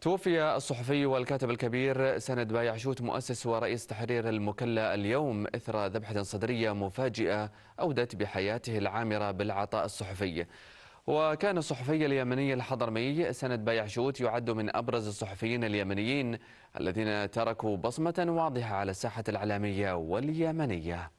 توفي الصحفي والكاتب الكبير سند بايعشوت مؤسس ورئيس تحرير المكلا اليوم إثر ذبحة صدرية مفاجئة أودت بحياته العامرة بالعطاء الصحفي. وكان الصحفي اليمني الحضرمي سند بايعشوت يعد من أبرز الصحفيين اليمنيين الذين تركوا بصمة واضحة على الساحة الإعلامية واليمنية.